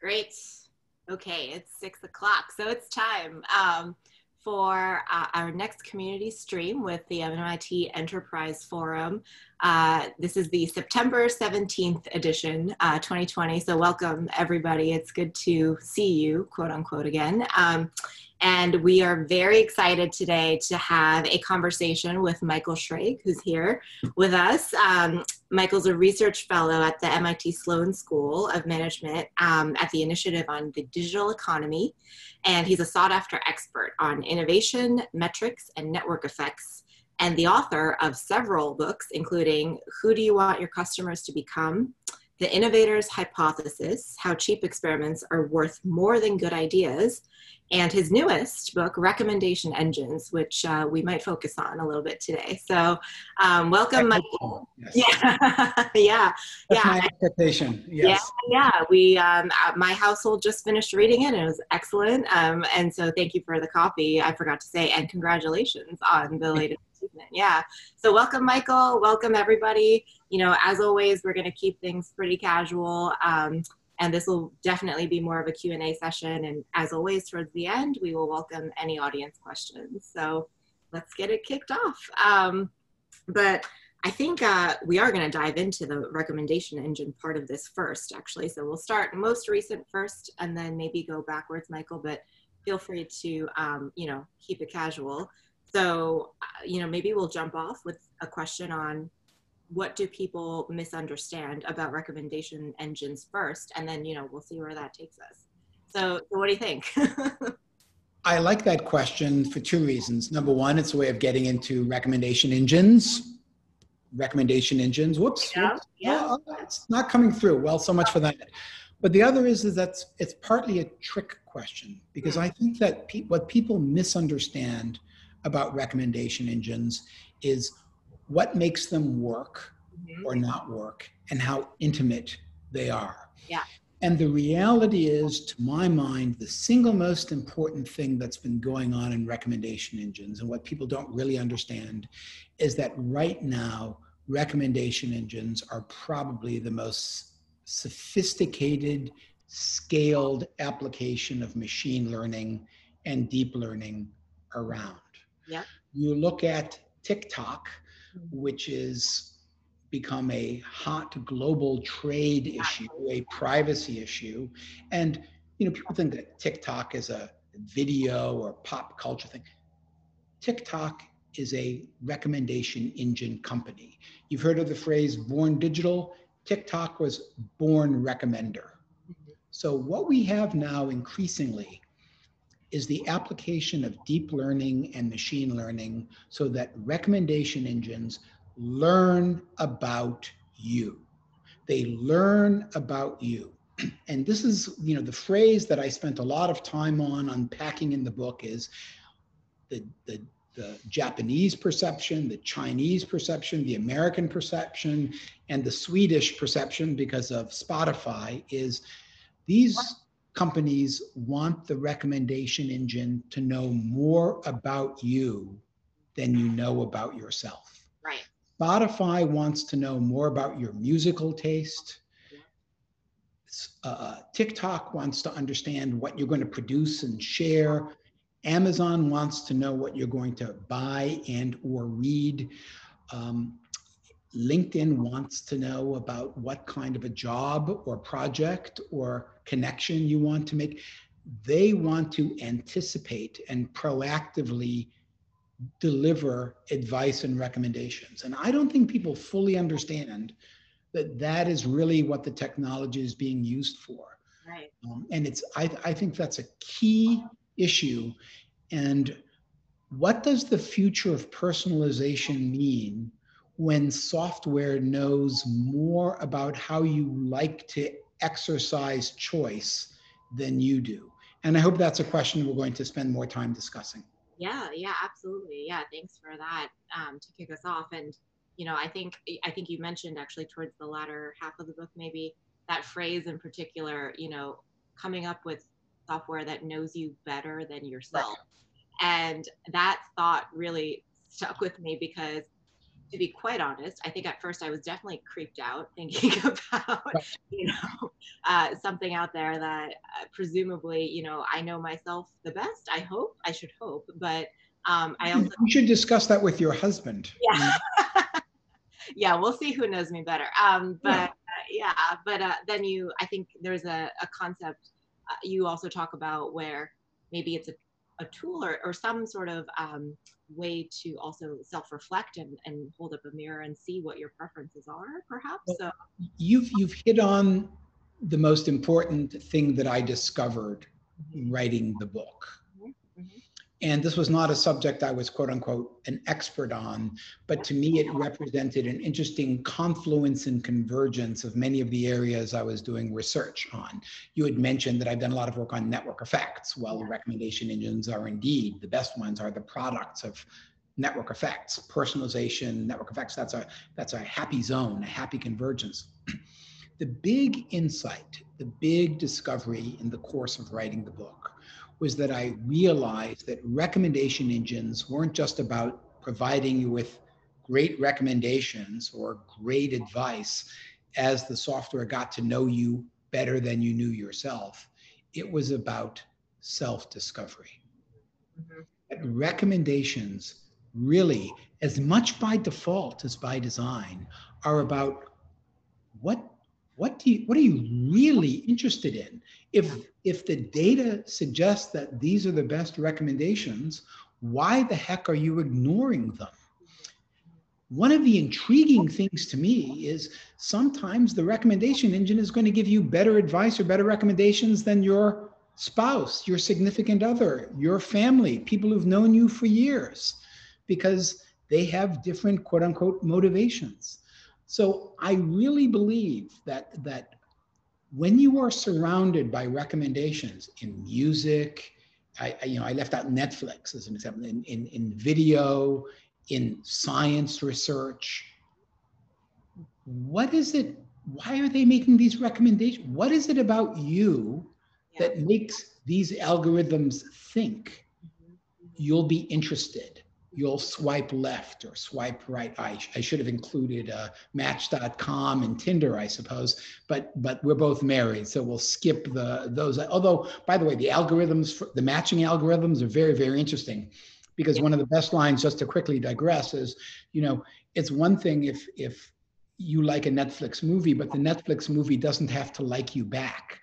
Great. Okay, it's six o'clock, so it's time um, for uh, our next community stream with the MIT Enterprise Forum. Uh, this is the September 17th edition, uh, 2020. So welcome everybody. It's good to see you, quote unquote, again. Um, and we are very excited today to have a conversation with Michael Schrage, who's here with us. Um, Michael's a research fellow at the MIT Sloan School of Management um, at the Initiative on the Digital Economy. And he's a sought after expert on innovation, metrics, and network effects, and the author of several books, including Who Do You Want Your Customers to Become? The Innovator's Hypothesis How Cheap Experiments Are Worth More Than Good Ideas, and his newest book, Recommendation Engines, which uh, we might focus on a little bit today. So, um, welcome, Michael. Yes. Yeah, yeah, That's yeah. my expectation. Yes. Yeah, yeah. We, um, uh, my household just finished reading it, and it was excellent. Um, and so, thank you for the copy. I forgot to say, and congratulations on the latest achievement. Yeah. So, welcome, Michael. Welcome, everybody. You know, as always, we're going to keep things pretty casual. Um, and this will definitely be more of a Q&A session. And as always, towards the end, we will welcome any audience questions. So let's get it kicked off. Um, but I think uh, we are going to dive into the recommendation engine part of this first, actually. So we'll start most recent first, and then maybe go backwards, Michael. But feel free to, um, you know, keep it casual. So, uh, you know, maybe we'll jump off with a question on what do people misunderstand about recommendation engines first and then you know we'll see where that takes us so what do you think i like that question for two reasons number one it's a way of getting into recommendation engines recommendation engines whoops, yeah, whoops. Yeah. Oh, it's not coming through well so much for that but the other is, is that it's partly a trick question because mm. i think that pe- what people misunderstand about recommendation engines is what makes them work mm-hmm. or not work and how intimate they are. Yeah. And the reality is, to my mind, the single most important thing that's been going on in recommendation engines and what people don't really understand is that right now, recommendation engines are probably the most sophisticated, scaled application of machine learning and deep learning around. Yeah. You look at TikTok, which is become a hot global trade issue, a privacy issue. And you know, people think that TikTok is a video or pop culture thing. TikTok is a recommendation engine company. You've heard of the phrase born digital. TikTok was born recommender. Mm-hmm. So what we have now increasingly is the application of deep learning and machine learning so that recommendation engines learn about you. They learn about you. And this is, you know, the phrase that I spent a lot of time on unpacking in the book is the, the, the Japanese perception, the Chinese perception, the American perception, and the Swedish perception because of Spotify is these companies want the recommendation engine to know more about you than you know about yourself. Right. Spotify wants to know more about your musical taste. Uh, TikTok wants to understand what you're going to produce and share. Amazon wants to know what you're going to buy and or read. Um, LinkedIn wants to know about what kind of a job or project or connection you want to make. They want to anticipate and proactively deliver advice and recommendations. And I don't think people fully understand that that is really what the technology is being used for. Right. Um, and it's I, I think that's a key issue. And what does the future of personalization mean when software knows more about how you like to exercise choice than you do? And I hope that's a question we're going to spend more time discussing. Yeah, yeah, absolutely. Yeah, thanks for that um, to kick us off. And you know, I think I think you mentioned actually towards the latter half of the book, maybe that phrase in particular. You know, coming up with software that knows you better than yourself, right. and that thought really stuck with me because to be quite honest, I think at first I was definitely creeped out thinking about, you know, uh, something out there that uh, presumably, you know, I know myself the best. I hope, I should hope, but um, I also. You should discuss that with your husband. Yeah. yeah, we'll see who knows me better. Um, but yeah, uh, yeah but uh, then you, I think there's a, a concept uh, you also talk about where maybe it's a, a tool or, or some sort of um, way to also self-reflect and, and hold up a mirror and see what your preferences are perhaps well, so you've you've hit on the most important thing that i discovered writing the book. And this was not a subject I was quote unquote an expert on, but to me it represented an interesting confluence and convergence of many of the areas I was doing research on. You had mentioned that I've done a lot of work on network effects. Well, the recommendation engines are indeed the best ones are the products of network effects, personalization, network effects. That's a that's a happy zone, a happy convergence. the big insight, the big discovery in the course of writing the book was that I realized that recommendation engines weren't just about providing you with great recommendations or great advice as the software got to know you better than you knew yourself. It was about self discovery. Mm-hmm. Recommendations, really, as much by default as by design, are about what what do you what are you really interested in if if the data suggests that these are the best recommendations why the heck are you ignoring them? One of the intriguing things to me is sometimes the recommendation engine is going to give you better advice or better recommendations than your spouse your significant other your family people who've known you for years because they have different quote unquote motivations. So I really believe that that when you are surrounded by recommendations in music, I, I, you know I left out Netflix as an example in, in, in video, in science research. What is it? Why are they making these recommendations? What is it about you yeah. that makes these algorithms think mm-hmm. you'll be interested? You'll swipe left or swipe right. I, I should have included uh, Match.com and Tinder, I suppose, but but we're both married, so we'll skip the those. Although, by the way, the algorithms, for, the matching algorithms, are very very interesting, because one of the best lines, just to quickly digress, is you know it's one thing if if you like a Netflix movie, but the Netflix movie doesn't have to like you back.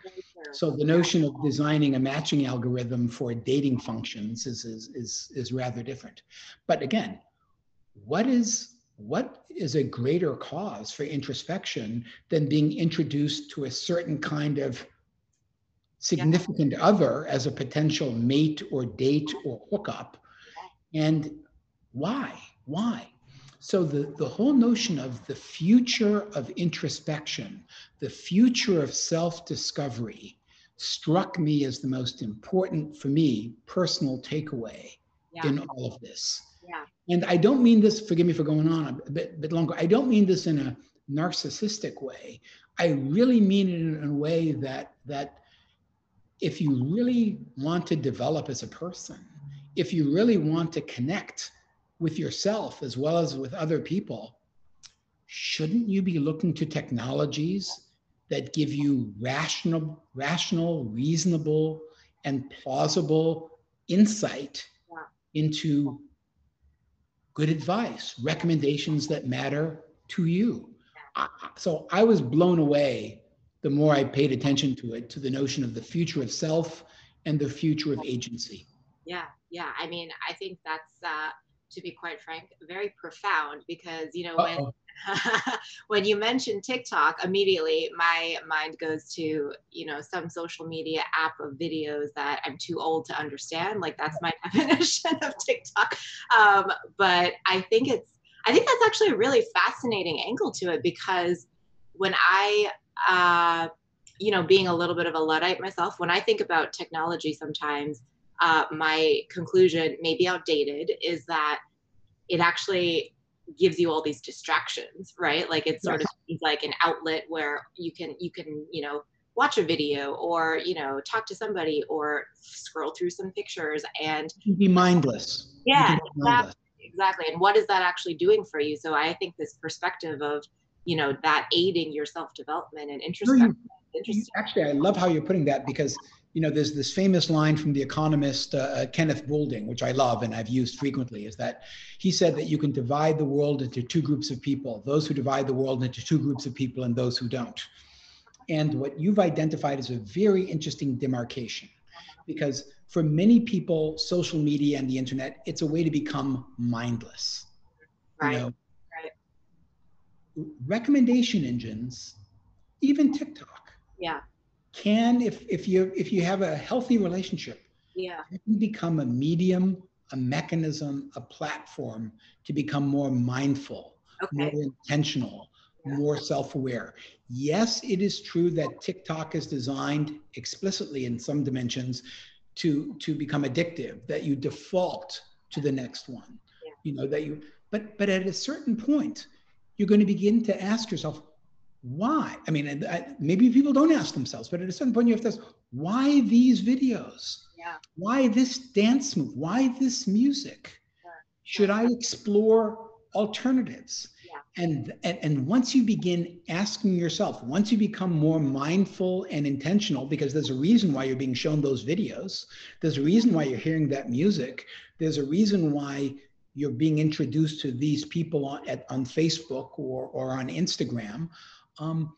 So the notion of designing a matching algorithm for dating functions is, is, is, is rather different. But again, what is what is a greater cause for introspection than being introduced to a certain kind of significant yeah. other as a potential mate or date or hookup? And why? Why? So the, the whole notion of the future of introspection, the future of self-discovery struck me as the most important for me personal takeaway yeah. in all of this. Yeah. And I don't mean this, forgive me for going on a bit, bit longer. I don't mean this in a narcissistic way. I really mean it in a way that that if you really want to develop as a person, if you really want to connect with yourself as well as with other people, shouldn't you be looking to technologies that give you rational, rational, reasonable, and plausible insight into good advice, recommendations that matter to you? I, so I was blown away the more I paid attention to it, to the notion of the future of self and the future of agency. Yeah, yeah. I mean, I think that's uh, to be quite frank, very profound because, you know, when when you mention TikTok, immediately my mind goes to, you know, some social media app of videos that I'm too old to understand. Like that's my definition of TikTok. Um, but I think it's, I think that's actually a really fascinating angle to it because when I, uh, you know, being a little bit of a Luddite myself, when I think about technology sometimes, uh, my conclusion, may be outdated, is that it actually gives you all these distractions, right? Like it's sort yes. of like an outlet where you can you can you know watch a video or you know talk to somebody or scroll through some pictures and be mindless. Yeah, mindless. exactly and what is that actually doing for you so i think this perspective of you know that aiding your self-development and introspection Interesting. Actually, I love how you're putting that because you know there's this famous line from the economist uh, uh, Kenneth Boulding, which I love and I've used frequently, is that he said that you can divide the world into two groups of people: those who divide the world into two groups of people and those who don't. And what you've identified is a very interesting demarcation, because for many people, social media and the internet, it's a way to become mindless. Right. You know, right. Recommendation engines, even TikTok yeah can if if you if you have a healthy relationship yeah can become a medium a mechanism a platform to become more mindful okay. more intentional yeah. more self-aware yes it is true that tiktok is designed explicitly in some dimensions to to become addictive that you default to the next one yeah. you know that you but but at a certain point you're going to begin to ask yourself why? I mean, I, uh, maybe people don't ask themselves, but at a certain point, you have to ask, why these videos? Yeah. Why this dance move? Why this music? Should I explore alternatives? Yeah. And, and and once you begin asking yourself, once you become more mindful and intentional, because there's a reason why you're being shown those videos, there's a reason why you're hearing that music, there's a reason why you're being introduced to these people on, at, on Facebook or, or on Instagram um,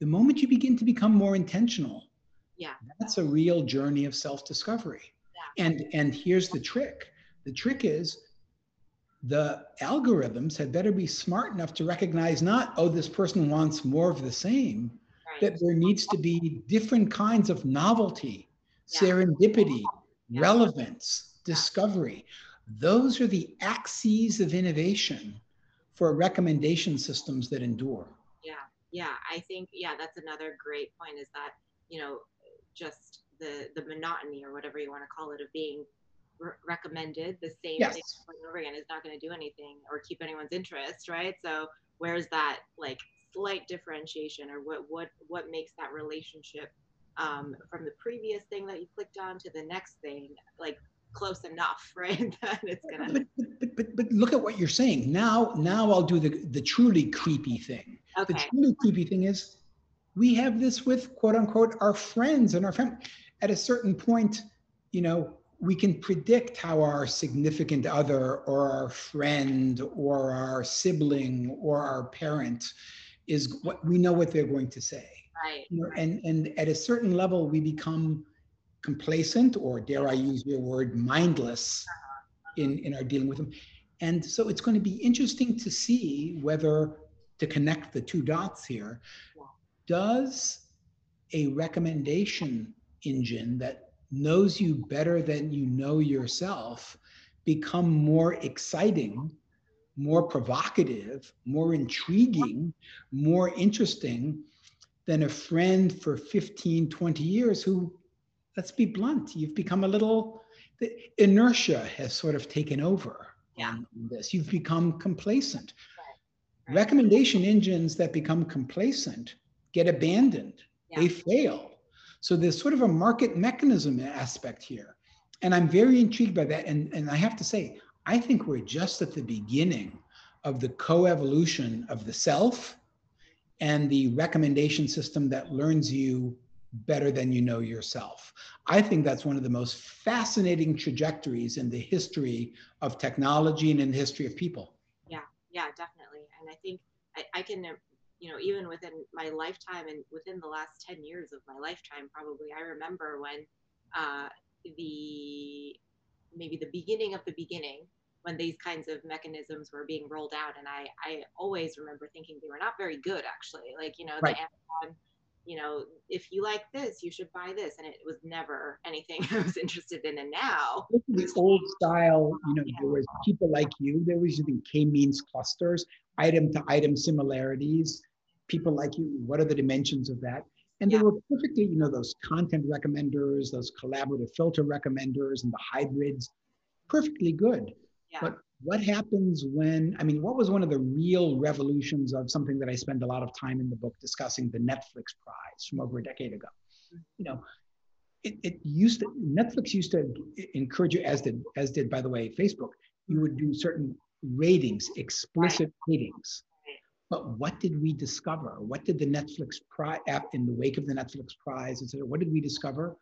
the moment you begin to become more intentional, yeah, that's a real journey of self-discovery. Yeah. And and here's the trick. The trick is the algorithms had better be smart enough to recognize not, oh, this person wants more of the same, right. that there needs to be different kinds of novelty, yeah. serendipity, yeah. relevance, discovery. Those are the axes of innovation for recommendation systems that endure yeah i think yeah that's another great point is that you know just the the monotony or whatever you want to call it of being re- recommended the same yes. thing over and over again is not going to do anything or keep anyone's interest right so where's that like slight differentiation or what what what makes that relationship um, from the previous thing that you clicked on to the next thing like close enough, right? that it's gonna. But, but, but, but look at what you're saying. Now, now I'll do the the truly creepy thing. Okay. The truly creepy thing is, we have this with quote unquote our friends and our family. At a certain point, you know, we can predict how our significant other or our friend or our sibling or our parent is what we know what they're going to say. Right. And and at a certain level, we become complacent or dare I use your word, mindless uh-huh, uh-huh. in, in our dealing with them. And so it's going to be interesting to see whether to connect the two dots here, does a recommendation engine that knows you better than you know yourself become more exciting, more provocative, more intriguing, more interesting than a friend for 15, 20 years who let's be blunt, you've become a little, the inertia has sort of taken over yeah. on this. You've become complacent. Right. Recommendation engines that become complacent get abandoned, yeah. they fail. So there's sort of a market mechanism aspect here. And I'm very intrigued by that. And, and I have to say, I think we're just at the beginning of the co-evolution of the self and the recommendation system that learns you better than you know yourself. I think that's one of the most fascinating trajectories in the history of technology and in the history of people. Yeah, definitely. And I think I, I can, you know, even within my lifetime and within the last 10 years of my lifetime, probably, I remember when uh, the maybe the beginning of the beginning when these kinds of mechanisms were being rolled out and i i always remember thinking they were not very good actually like you know right. the amazon you know, if you like this, you should buy this. And it was never anything I was interested in. And now the old style, you know, yeah. there was people like you, there was using k-means clusters, item to item similarities, people like you, what are the dimensions of that? And yeah. they were perfectly, you know, those content recommenders, those collaborative filter recommenders and the hybrids, perfectly good. Yeah. But what happens when i mean what was one of the real revolutions of something that i spend a lot of time in the book discussing the netflix prize from over a decade ago you know it, it used to netflix used to encourage you as did as did by the way facebook you would do certain ratings, explicit ratings. But what did we discover? What did the Netflix prize, in the wake of the Netflix prize, etc., what did we discover?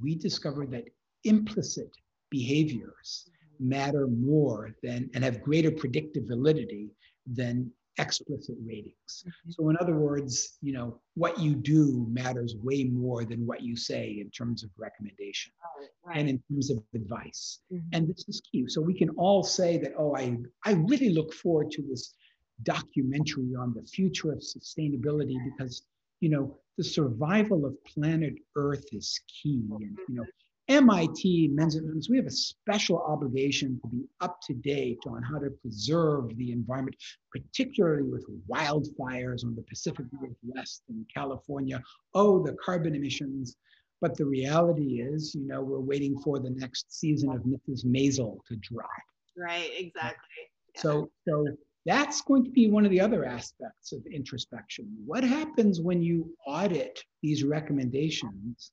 We discovered that implicit behaviors. Matter more than and have greater predictive validity than explicit ratings. Mm-hmm. So in other words, you know, what you do matters way more than what you say in terms of recommendation oh, right. and in terms of advice. Mm-hmm. And this is key. So we can all say that, oh, I, I really look forward to this documentary on the future of sustainability because, you know, the survival of planet Earth is key. And, you know, MIT Men's and Women's, we have a special obligation to be up to date on how to preserve the environment, particularly with wildfires on the Pacific Northwest and California. Oh, the carbon emissions. But the reality is, you know, we're waiting for the next season of Mrs. Maisel to drop. Right, exactly. So, so that's going to be one of the other aspects of introspection. What happens when you audit these recommendations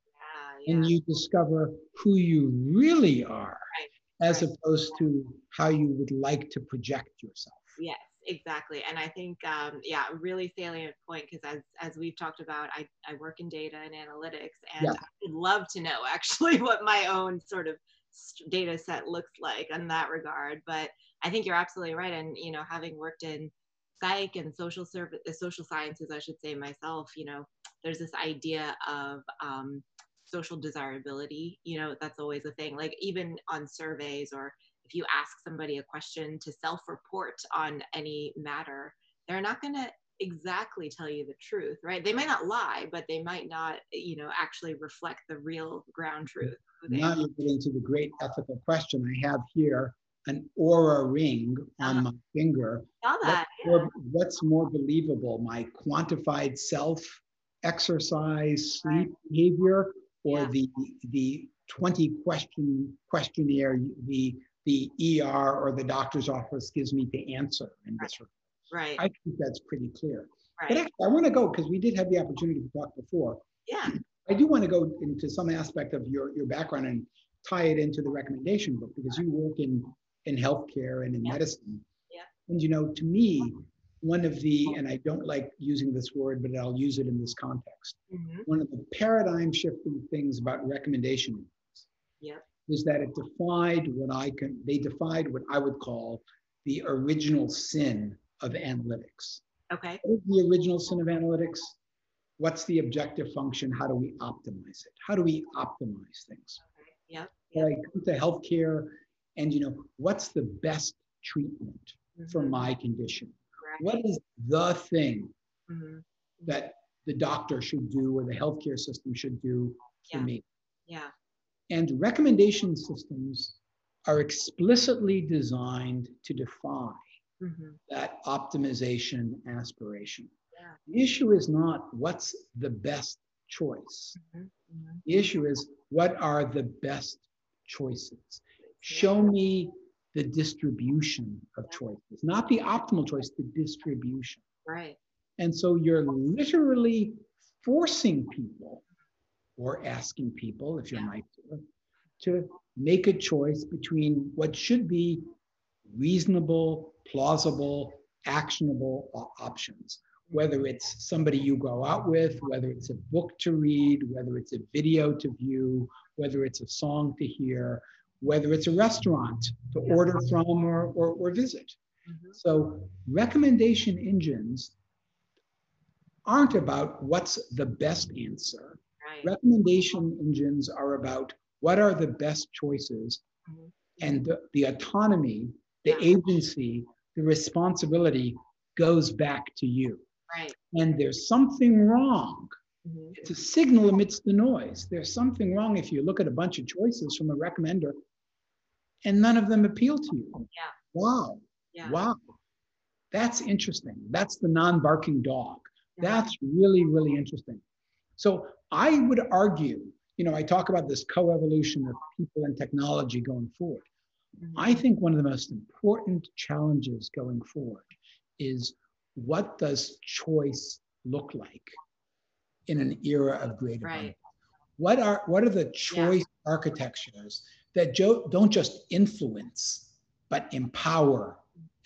yeah. and you discover who you really are right. as right. opposed to how you would like to project yourself. Yes, exactly. And I think, um, yeah, really salient point because as, as we've talked about, I, I work in data and analytics and yeah. I would love to know actually what my own sort of data set looks like in that regard. But I think you're absolutely right. And, you know, having worked in psych and social service, the social sciences, I should say myself, you know, there's this idea of um, social desirability you know that's always a thing like even on surveys or if you ask somebody a question to self-report on any matter they're not going to exactly tell you the truth right they might not lie but they might not you know actually reflect the real ground truth now you're getting to the great ethical question i have here an Oura ring on uh-huh. my finger Saw that, what's, yeah. more, what's more believable my quantified self exercise sleep right. behavior or yeah. the the 20 question questionnaire the the ER or the doctor's office gives me to answer in right. this Right. I think that's pretty clear. Right. But actually, I want to go because we did have the opportunity to talk before. Yeah. I do want to go into some aspect of your, your background and tie it into the recommendation book because you work in in healthcare and in yeah. medicine. Yeah. And you know, to me, one of the, and I don't like using this word, but I'll use it in this context. Mm-hmm. One of the paradigm shifting things about recommendation yep. is that it defied what I can, they defied what I would call the original sin of analytics. Okay. What is the original sin of analytics? What's the objective function? How do we optimize it? How do we optimize things? Okay. Yeah. I come to healthcare and you know, what's the best treatment mm-hmm. for my condition? What is the thing mm-hmm. that the doctor should do or the healthcare system should do for yeah. me? Yeah. And recommendation systems are explicitly designed to defy mm-hmm. that optimization aspiration. Yeah. The issue is not what's the best choice. Mm-hmm. Mm-hmm. The issue is what are the best choices. Show me the distribution of choices, not the optimal choice, the distribution. Right. And so you're literally forcing people or asking people, if you're yeah. nice to make a choice between what should be reasonable, plausible, actionable options. Whether it's somebody you go out with, whether it's a book to read, whether it's a video to view, whether it's a song to hear, whether it's a restaurant to order from or, or, or visit. Mm-hmm. So recommendation engines aren't about what's the best answer. Right. Recommendation engines are about what are the best choices mm-hmm. and the, the, autonomy, the yeah. agency, the responsibility goes back to you. Right. And there's something wrong. Mm-hmm. It's a signal amidst the noise. There's something wrong if you look at a bunch of choices from a recommender and none of them appeal to you. Yeah. Wow. Yeah. Wow. That's interesting. That's the non barking dog. Yeah. That's really, really interesting. So I would argue, you know, I talk about this co evolution of people and technology going forward. Mm-hmm. I think one of the most important challenges going forward is what does choice look like in an era of greater right. What are what are the choice yeah. architectures that jo- don't just influence, but empower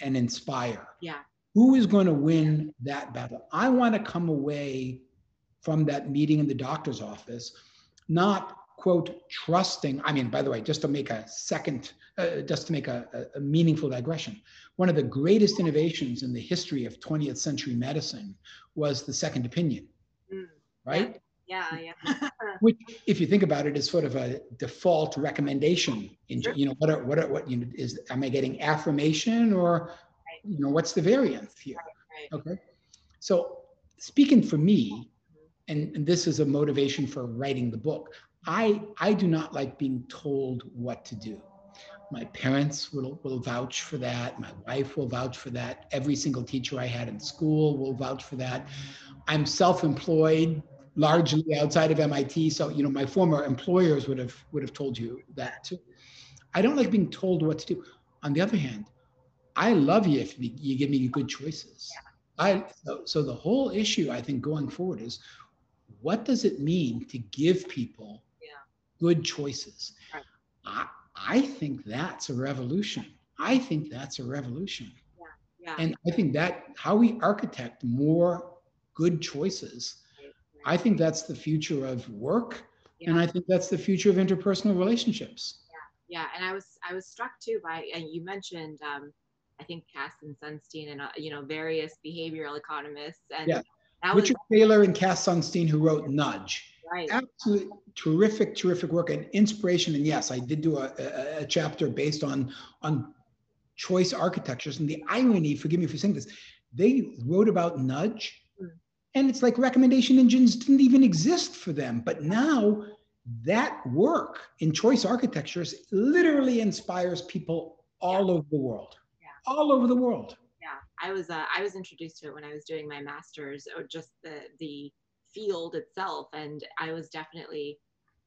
and inspire. Yeah. Who is going to win that battle? I want to come away from that meeting in the doctor's office, not quote trusting. I mean, by the way, just to make a second, uh, just to make a, a, meaningful digression, one of the greatest innovations in the history of 20th century medicine was the second opinion, mm. right? Yeah, yeah. Which, if you think about it, is sort of a default recommendation. In sure. you know, what are, what are, what you know is am I getting affirmation or right. you know what's the variance here? Right, right. Okay, so speaking for me, mm-hmm. and, and this is a motivation for writing the book. I I do not like being told what to do. My parents will, will vouch for that. My wife will vouch for that. Every single teacher I had in school will vouch for that. Mm-hmm. I'm self-employed largely outside of MIT. So, you know, my former employers would have would have told you that too. I don't like being told what to do. On the other hand, I love you if you give me good choices. I so, so the whole issue I think going forward is what does it mean to give people yeah. good choices? Right. I, I think that's a revolution. I think that's a revolution. Yeah. Yeah. And I think that how we architect more good choices I think that's the future of work, yeah. and I think that's the future of interpersonal relationships. Yeah, yeah, and I was I was struck too by and you mentioned um, I think Cass and Sunstein and uh, you know various behavioral economists and yeah. Richard was, Thaler and Cass Sunstein who wrote Nudge. Right. Absolutely terrific, terrific work and inspiration. And yes, I did do a, a, a chapter based on on choice architectures. And the irony, forgive me for saying this, they wrote about Nudge and it's like recommendation engines didn't even exist for them. But now that work in choice architectures literally inspires people all yeah. over the world. Yeah. All over the world. Yeah. I was uh, I was introduced to it when I was doing my master's or just the the field itself. And I was definitely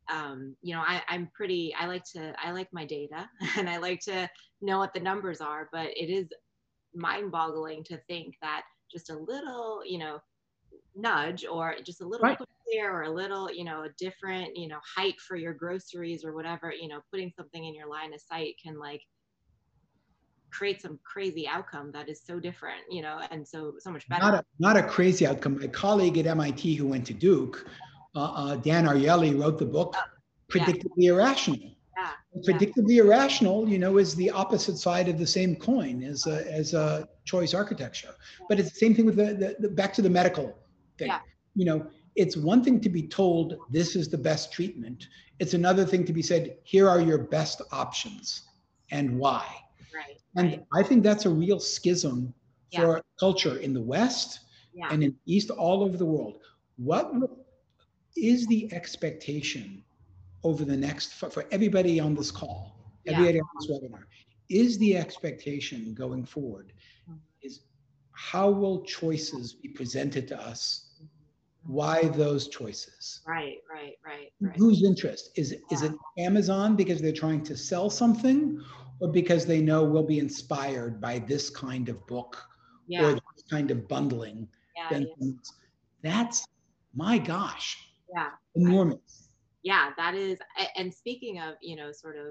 um, you know, I, I'm pretty, I like to, I like my data and I like to know what the numbers are, but it is mind boggling to think that just a little, you know, nudge or just a little right. there or a little you know a different you know height for your groceries or whatever you know putting something in your line of sight can like create some crazy outcome that is so different you know and so so much better not a, not a crazy outcome my colleague at mit who went to duke uh, uh, dan ariely wrote the book predictably yeah. irrational yeah. predictably yeah. irrational you know is the opposite side of the same coin as a, as a choice architecture but it's the same thing with the, the, the back to the medical thing. Yeah. You know, it's one thing to be told this is the best treatment. It's another thing to be said, here are your best options and why. Right. And right. I think that's a real schism for yeah. culture in the West yeah. and in East all over the world. What is the expectation over the next for, for everybody on this call, everybody on this webinar? Is the expectation going forward mm-hmm. is how will choices be presented to us why those choices right right right, right. whose interest is it yeah. is it amazon because they're trying to sell something or because they know we'll be inspired by this kind of book yeah. or this kind of bundling yeah, that's my gosh yeah enormous yeah that is and speaking of you know sort of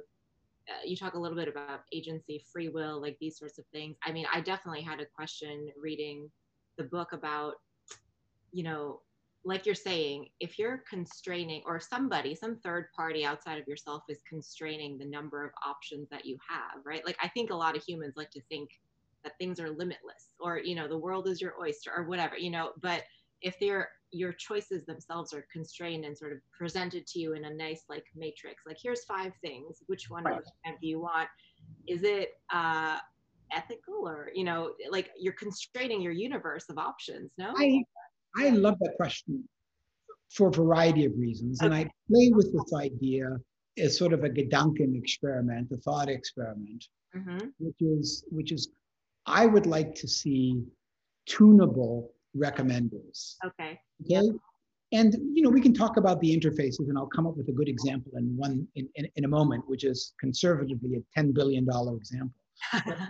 uh, you talk a little bit about agency free will like these sorts of things i mean i definitely had a question reading the book about you know like you're saying, if you're constraining or somebody, some third party outside of yourself is constraining the number of options that you have, right? Like I think a lot of humans like to think that things are limitless or, you know, the world is your oyster or whatever, you know, but if they're your choices themselves are constrained and sort of presented to you in a nice like matrix, like here's five things, which one right. do you want? Is it uh ethical or you know like you're constraining your universe of options no I, I love that question for a variety of reasons. Okay. And I play with this idea as sort of a Gedanken experiment, a thought experiment, mm-hmm. which is which is I would like to see tunable recommenders. Okay. Okay. And you know, we can talk about the interfaces, and I'll come up with a good example in one in, in, in a moment, which is conservatively a $10 billion example.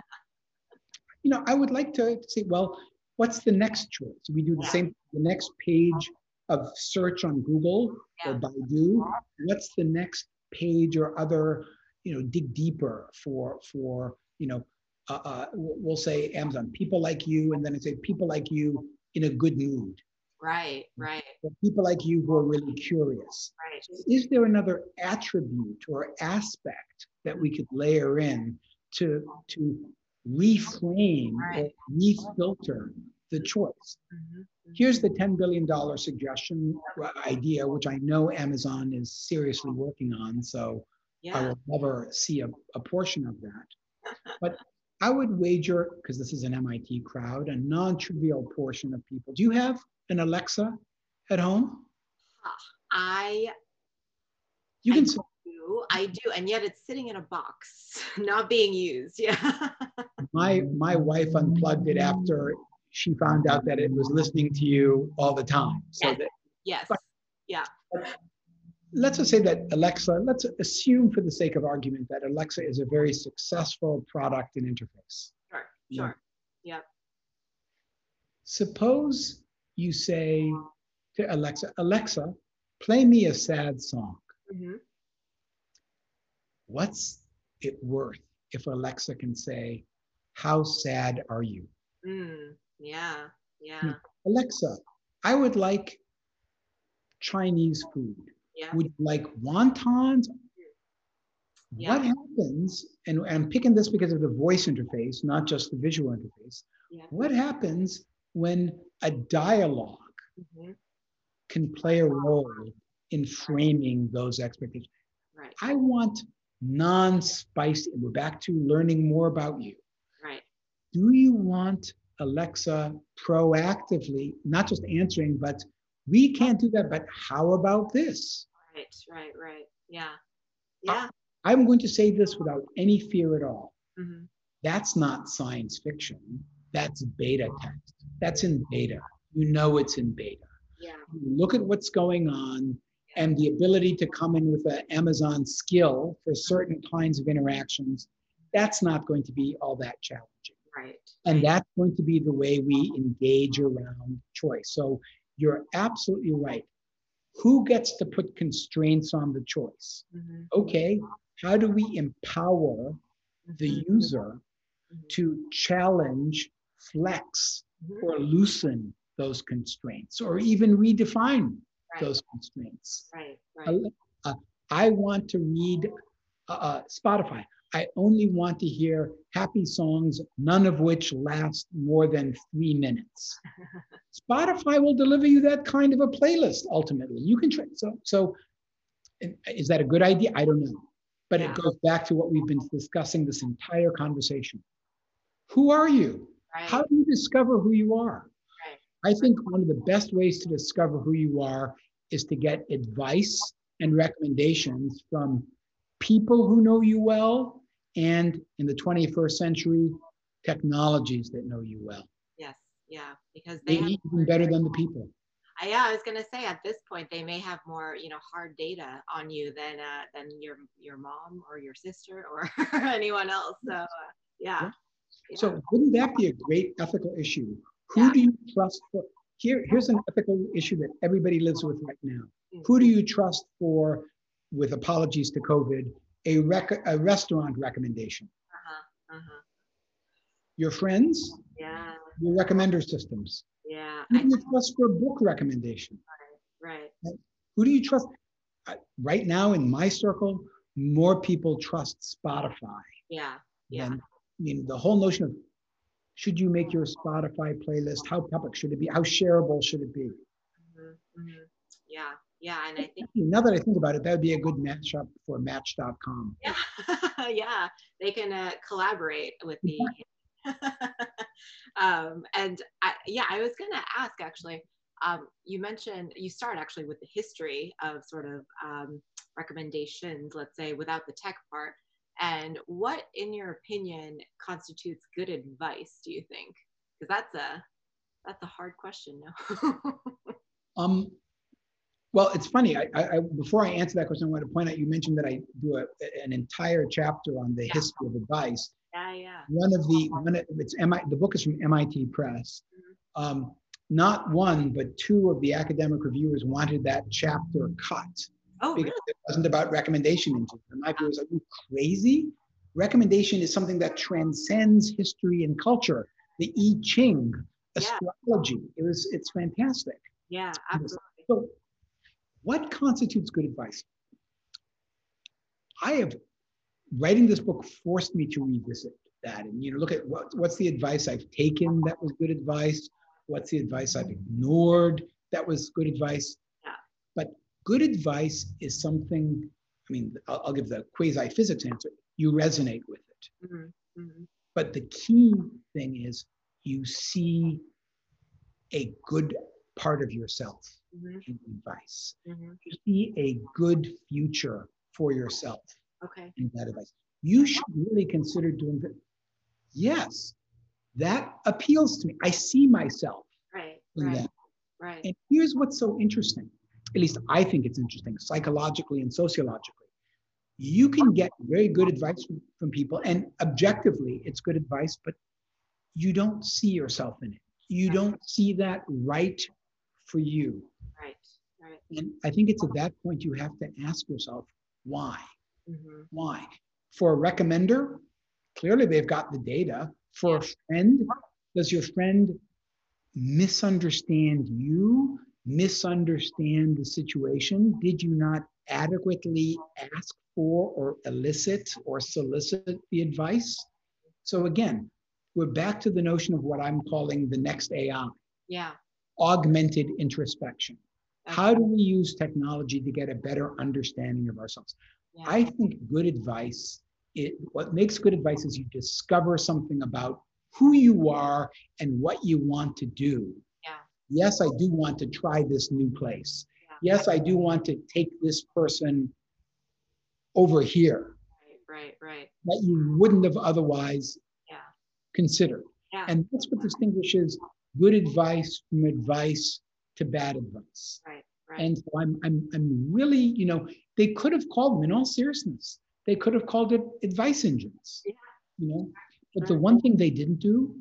you know, I would like to say, well, what's the next choice? We do the yeah. same, the next page of search on Google yeah. or Baidu. What's the next page or other, you know, dig deeper for, for, you know, uh, uh, we'll say Amazon, people like you, and then I say people like you in a good mood. Right, right. People like you who are really curious. Right. Is there another attribute or aspect that we could layer in to to reframe right. refilter the choice? Mm-hmm. Here's the $10 billion suggestion idea, which I know Amazon is seriously working on. So yeah. I will never see a, a portion of that. But I would wager, because this is an MIT crowd, a non trivial portion of people. Do you have an Alexa at home? I. You can I do, I do, and yet it's sitting in a box, not being used. Yeah. my my wife unplugged it after she found out that it was listening to you all the time. So yes. That, yes. But, yeah. let's just say that Alexa, let's assume for the sake of argument that Alexa is a very successful product and interface. Sure, sure. Yeah. Suppose you say to Alexa, Alexa, play me a sad song. Mm-hmm. What's it worth if Alexa can say, How sad are you? Mm. Yeah, yeah. Alexa, I would like Chinese food. Yeah. Would you like wontons? Yeah. What happens, and I'm picking this because of the voice interface, not just the visual interface. Yeah. What happens when a dialog mm-hmm. can play a role in framing those expectations? Right. I want non-spicy. We're back to learning more about you. Do you want Alexa proactively, not just answering, but we can't do that, but how about this? Right, right, right. Yeah. Yeah. I, am going to say this without any fear at all. Mm-hmm. That's not science fiction. That's beta text. That's in beta. You know it's in beta. Yeah. You look at what's going on and the ability to come in with an Amazon skill for certain kinds of interactions, that's not going to be all that challenging. Right. And that's going to be the way we engage around choice. So you're absolutely right. Who gets to put constraints on the choice? Mm-hmm. Okay, how do we empower the mm-hmm. user mm-hmm. to challenge, flex, mm-hmm. or loosen those constraints, or even redefine right. those constraints? Right, right. Uh, I want to read uh, uh Spotify. I only want to hear happy songs, none of which last more than three minutes. Spotify will deliver you that kind of a playlist ultimately. You can try. So, so is that a good idea? I don't know. But yeah. it goes back to what we've been discussing this entire conversation. Who are you? Right. How do you discover who you are? Right. I think one of the best ways to discover who you are is to get advice and recommendations from people who know you well, and in the 21st century, technologies that know you well. Yes, yeah, because they even better than the people. Uh, yeah, I was gonna say at this point they may have more, you know, hard data on you than uh, than your your mom or your sister or anyone else. So uh, yeah. yeah. So wouldn't that be a great ethical issue? Who yeah. do you trust for? Here, here's an ethical issue that everybody lives with right now. Mm-hmm. Who do you trust for with apologies to COVID, a, rec- a restaurant recommendation. Uh-huh, uh-huh. Your friends, yeah. your recommender systems. Yeah. Who do you trust for a book recommendation? Right, right. Who do you trust? Right now, in my circle, more people trust Spotify. Yeah, yeah. I mean, the whole notion of should you make your Spotify playlist? How public should it be? How shareable should it be? Mm-hmm, mm-hmm. Yeah, yeah, and I think now that I think about it, that would be a good matchup for Match.com. Yeah, yeah, they can uh, collaborate with me. um, and I, yeah, I was gonna ask actually. Um, you mentioned you start actually with the history of sort of um, recommendations, let's say, without the tech part. And what, in your opinion, constitutes good advice? Do you think? Because that's a that's a hard question. No. um, well, it's funny. I, I, before I answer that question, I want to point out you mentioned that I do a, an entire chapter on the yeah. history of advice. Yeah, yeah. One of the one of, it's MI, the book is from MIT Press. Mm-hmm. Um, not one, but two of the academic reviewers wanted that chapter cut oh, because really? it wasn't about recommendation engines. And my view was, are you crazy? recommendation is something that transcends history and culture. The I Ching, astrology. Yeah. It was it's fantastic. Yeah, absolutely. So, what constitutes good advice? I have writing this book forced me to revisit that and you know look at what, what's the advice I've taken that was good advice, what's the advice I've ignored that was good advice. Yeah. But good advice is something. I mean, I'll, I'll give the quasi physics answer. You resonate with it. Mm-hmm. Mm-hmm. But the key thing is you see a good part of yourself mm-hmm. advice. Mm-hmm. See a good future for yourself okay. in that advice. You should really consider doing that. Yes, that appeals to me. I see myself right, in right, that. Right. And here's what's so interesting. At least I think it's interesting, psychologically and sociologically. You can get very good advice from, from people, and objectively, it's good advice, but you don't see yourself in it. You don't see that right for you. Right. And I think it's at that point you have to ask yourself, why? Mm-hmm. Why? For a recommender, clearly they've got the data. For a friend, does your friend misunderstand you, misunderstand the situation? Did you not adequately ask for or elicit or solicit the advice? So again, we're back to the notion of what I'm calling the next AI. Yeah. Augmented introspection. Okay. How do we use technology to get a better understanding of ourselves? Yeah. I think good advice, it, what makes good advice is you discover something about who you are and what you want to do. Yeah. Yes, I do want to try this new place. Yeah. Yes, I do want to take this person over here. Right, right, right. That you wouldn't have otherwise yeah. considered. Yeah. And that's what distinguishes good advice from advice to bad advice. Right, right. And so I'm, I'm, I'm really, you know, they could have called them in all seriousness. They could have called it advice engines. Yeah. You know, but the one thing they didn't do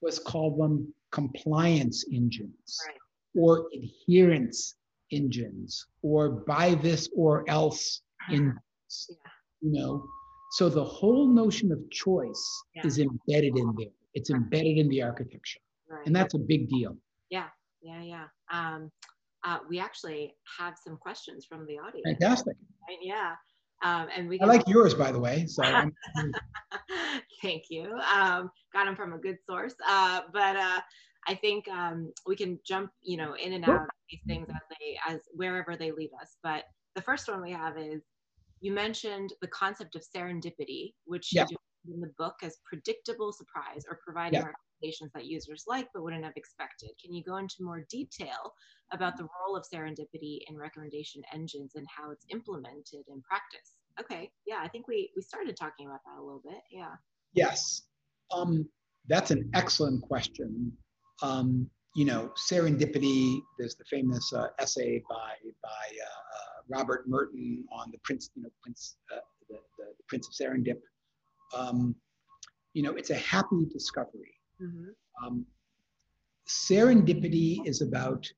was call them compliance engines right. or adherence engines or buy this or else uh-huh. engines. Yeah. You know, so the whole notion of choice yeah. is embedded in there. It's embedded in the architecture, right. and that's a big deal. Yeah, yeah, yeah. Um, uh, we actually have some questions from the audience. Fantastic. Right? Yeah. Um, and we I like yours, by the way. So thank you. Um, got them from a good source. Uh, but uh, I think um, we can jump, you know, in and out of these things as they, as wherever they lead us. But the first one we have is you mentioned the concept of serendipity, which yeah. you in the book as predictable surprise or providing yeah. Recommendations that users like but wouldn't have expected. Can you go into more detail about the role of serendipity in recommendation engines and how it's implemented in practice? Okay, yeah, I think we we started talking about that a little bit. Yeah. Yes, um, that's an excellent question. Um, you know, serendipity. There's the famous uh, essay by by uh, uh, Robert Merton on the Prince, you know, Prince, uh, the, the, the, Prince of Serendip. Um, you know, it's a happy discovery. Mm-hmm. Um, serendipity is about,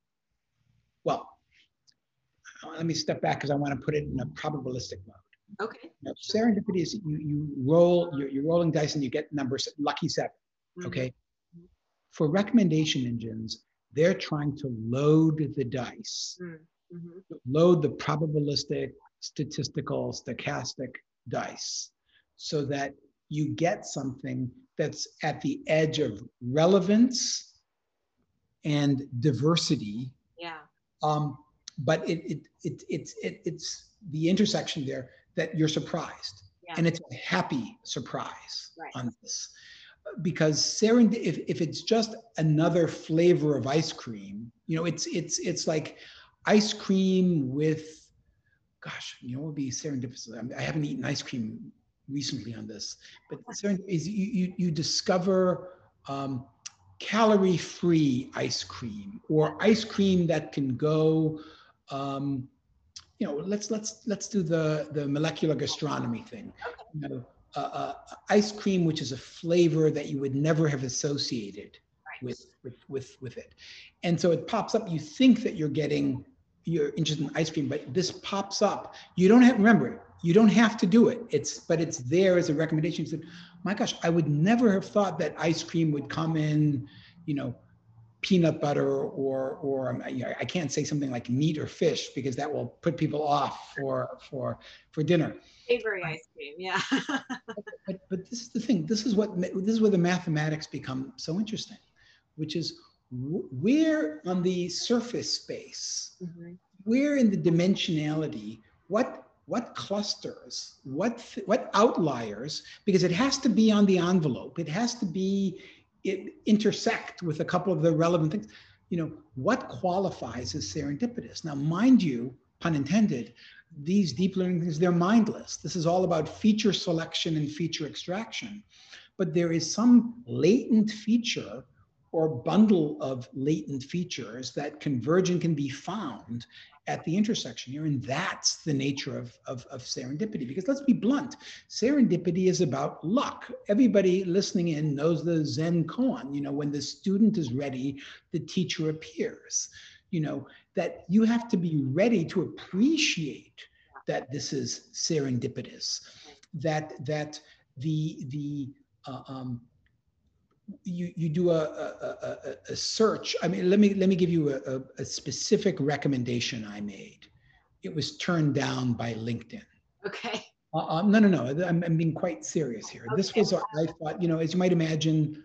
well, let me step back because I want to put it in a probabilistic mode. Okay. Know, serendipity is you, you roll, you're, you're, rolling dice and you get numbers, lucky 7 mm-hmm. Okay. For recommendation engines, they're trying to load the dice, mm-hmm. load the probabilistic, statistical, stochastic dice so that you get something that's at the edge of relevance and diversity. Yeah. Um, but it, it, it, it, it, it's the intersection there that you're surprised. Yeah. And it's a happy surprise right. on this. Because serend if, if it's just another flavor of ice cream, you know, it's it's it's like ice cream with gosh, you know, what would be serendipitous? I haven't eaten ice cream recently on this, but is you, you, you discover um, calorie-free ice cream or ice cream that can go, um, you know, let's let's let's do the the molecular gastronomy thing. You know, uh, uh, ice cream which is a flavor that you would never have associated right. with, with with with it, and so it pops up. You think that you're getting you're interested in ice cream, but this pops up. You don't have remember you don't have to do it. It's but it's there as a recommendation. You said, my gosh, I would never have thought that ice cream would come in, you know, peanut butter or or um, you know, I can't say something like meat or fish because that will put people off for for for dinner. Savory ice cream, yeah. but but this is the thing. This is what this is where the mathematics become so interesting, which is where on the surface space, mm-hmm. where in the dimensionality, what what clusters, what what outliers, because it has to be on the envelope. It has to be it intersect with a couple of the relevant things. You know, what qualifies as serendipitous? Now, mind you, pun intended, these deep learning things, they're mindless. This is all about feature selection and feature extraction. But there is some latent feature or bundle of latent features that converge and can be found at the intersection here. And that's the nature of, of, of, serendipity. Because let's be blunt, serendipity is about luck. Everybody listening in knows the Zen koan, you know, when the student is ready, the teacher appears. You know, that you have to be ready to appreciate that this is serendipitous, that that the the uh, um, you you do a, a, a, a, search. I mean, let me let me give you a, a, specific recommendation I made. It was turned down by LinkedIn. Okay. Uh, um, no, no, no. I'm, I'm being quite serious here. Okay. This was I thought, you know, as you might imagine,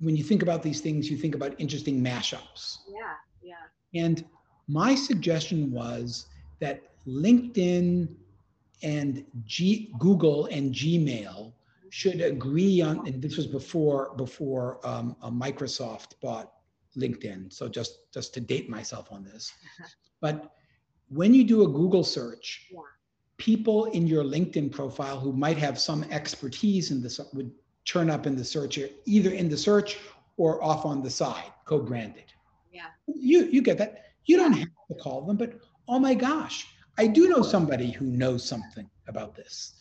when you think about these things, you think about interesting mashups. Yeah, yeah. And my suggestion was that LinkedIn and G, Google and Gmail should agree on, and this was before before um, Microsoft bought LinkedIn. So just just to date myself on this, but when you do a Google search, yeah. people in your LinkedIn profile who might have some expertise in this would turn up in the search, either in the search or off on the side, co-branded. Yeah. You you get that. You don't have to call them, but oh my gosh, I do know somebody who knows something about this.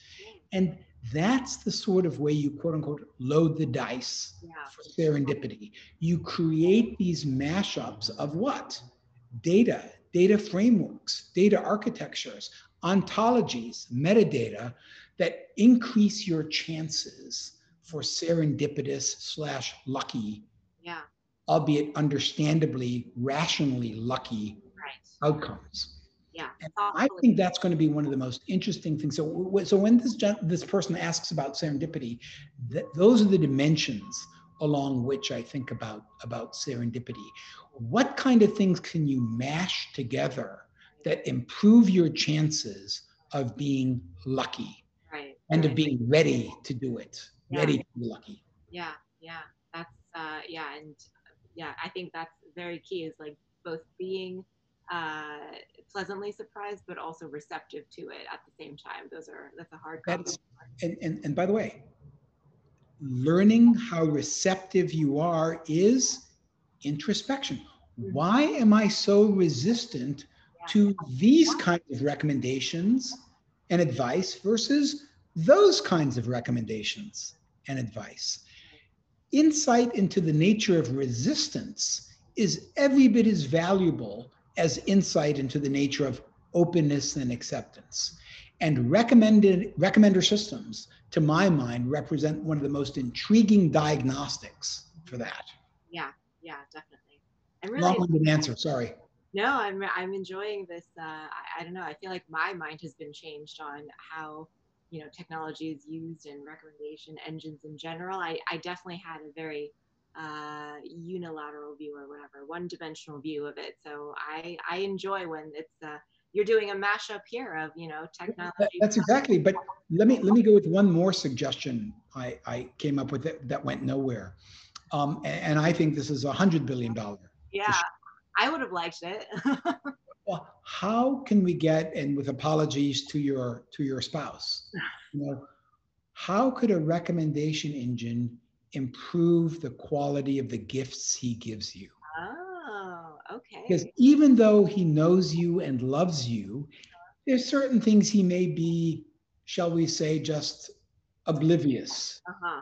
And that's the sort of way you quote unquote load the dice yeah. for serendipity. You create these mashups of what? Data, data frameworks, data architectures, ontologies, metadata that increase your chances for serendipitous slash lucky, yeah. albeit understandably, rationally lucky right. outcomes. Yeah. And I think that's going to be one of the most interesting things. So, so when this this person asks about serendipity, th- those are the dimensions along which I think about about serendipity. What kind of things can you mash together that improve your chances of being lucky right, and right. of being ready to do it, yeah. ready to be lucky? Yeah, yeah, that's uh, yeah, and yeah, I think that's very key. Is like both being uh, pleasantly surprised, but also receptive to it at the same time. Those are that's a hard. That's and, and and by the way, learning how receptive you are is introspection. Mm-hmm. Why am I so resistant yeah. to these kinds of recommendations and advice versus those kinds of recommendations and advice? Insight into the nature of resistance is every bit as valuable as insight into the nature of openness and acceptance. And recommended recommender systems, to my mind, represent one of the most intriguing diagnostics for that. Yeah, yeah, definitely. I'm really, long-winded answer. Sorry. No, I'm I'm enjoying this. Uh, I, I don't know. I feel like my mind has been changed on how you know technology is used and recommendation engines in general. I I definitely had a very uh, unilateral view or whatever, one dimensional view of it. So I, I enjoy when it's, uh, you're doing a mashup here of, you know, technology. That's exactly, but let me, let me go with one more suggestion I, I came up with that, that went nowhere. Um, and, and I think this is a hundred billion dollar. Yeah, I would have liked it. well, how can we get, and with apologies to your, to your spouse, you know, how could a recommendation engine improve the quality of the gifts he gives you. Oh, okay. Because even though he knows you and loves you, there's certain things he may be, shall we say, just oblivious. Uh-huh.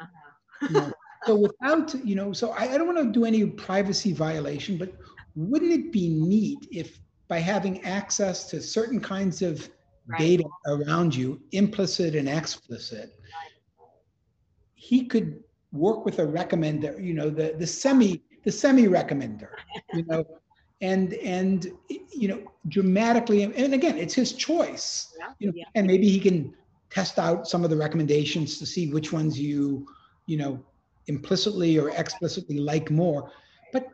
Uh-huh. you know, so without, you know, so I, I don't want to do any privacy violation, but wouldn't it be neat if by having access to certain kinds of Right. data around you, implicit and explicit, he could work with a recommender, you know, the the semi the semi recommender, you know, and and you know dramatically and again it's his choice Yeah, you know, yeah. and maybe he can test out some of the recommendations to see which ones you you know implicitly or explicitly like more. But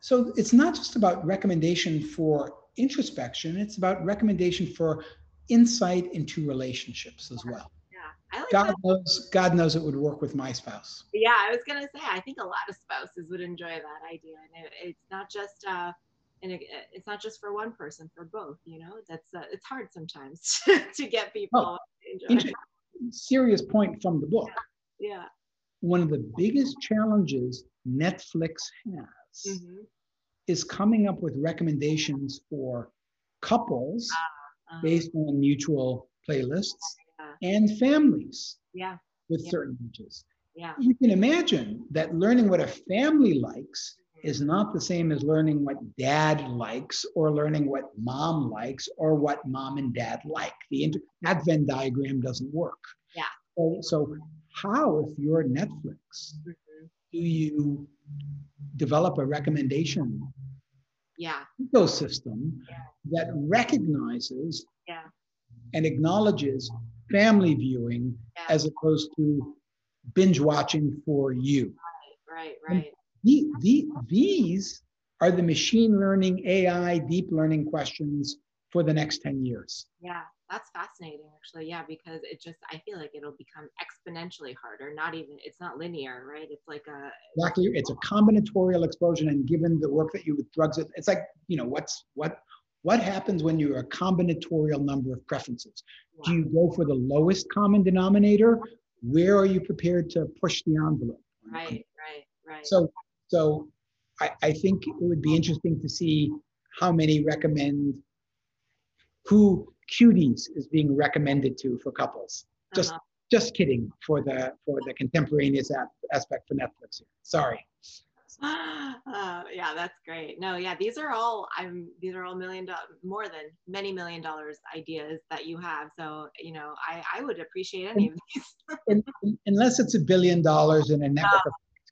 so it's not just about recommendation for introspection it's about recommendation for insight into relationships as well like god that. knows god knows it would work with my spouse Yeah, I was gonna say I think a lot of spouses would enjoy that idea, and it, it's not just uh, and it, it's not just for one person, for both. You know, that's uh, it's hard sometimes to get people to enjoy. Serious point from the book Yeah. one of the biggest challenges netflix has hmm is coming up with recommendations for couples Uh, based on mutual playlists Yeah. And families yeah. with Yeah. certain ages. Yeah. You can imagine that learning what a family likes is not the same as learning what dad likes or learning what mom likes or what mom and dad like. The inter- that Venn diagram doesn't work. Yeah. So, so how, if you're Netflix, Mhm. do you develop a recommendation Yeah. ecosystem Yeah. that recognizes Yeah. and acknowledges family viewing Yeah. as opposed to binge watching for you. Right. Right. The, the, these are the machine learning, AI, deep learning questions for the next 10 years. Yeah. That's fascinating, actually. Yeah, because it just I feel like it'll become exponentially harder. Not even it's not linear, right? It's like a Exactly. It's a combinatorial explosion. And given the work that you with drugs, it's like, you know, what's what what happens when you're a combinatorial number of preferences? Do you go for the lowest common denominator? Where are you prepared to push the envelope? right. Right. Right. So, so I, I think it would be interesting to see how many recommend who cuties is being recommended to for couples. Just, Uh-huh. just kidding for the for the contemporaneous aspect for Netflix. Here. Sorry. uh, yeah, that's great. No, yeah, these are all I'm these are all million dollar more than many million dollars ideas that you have. So, you know, I I would appreciate any of these. Un- un- unless it's a billion dollars in a network,